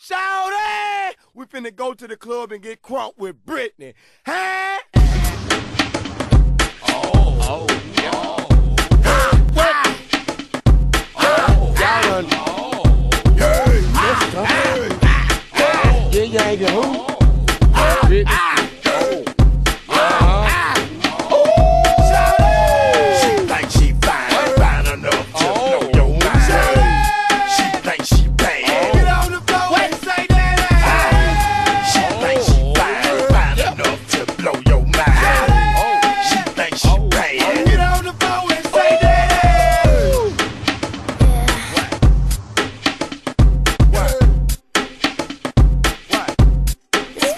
Shout it! We finna go to the club and get crunk with Britney. Hey! Oh, oh, yeah. what? Y'all done. Oh, mister. Hey.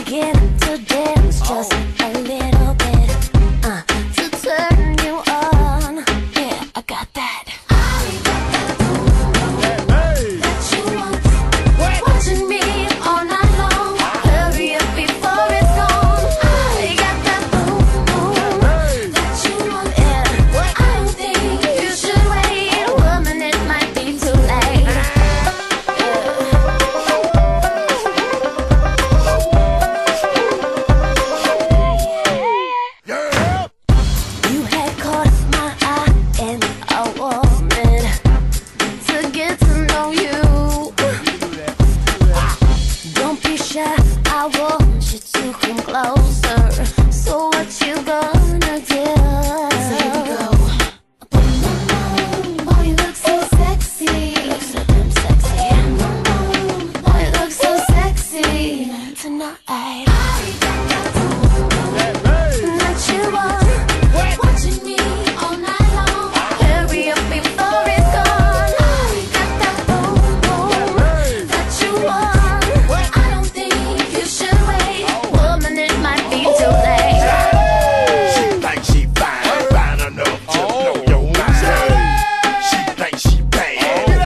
again today. tonight.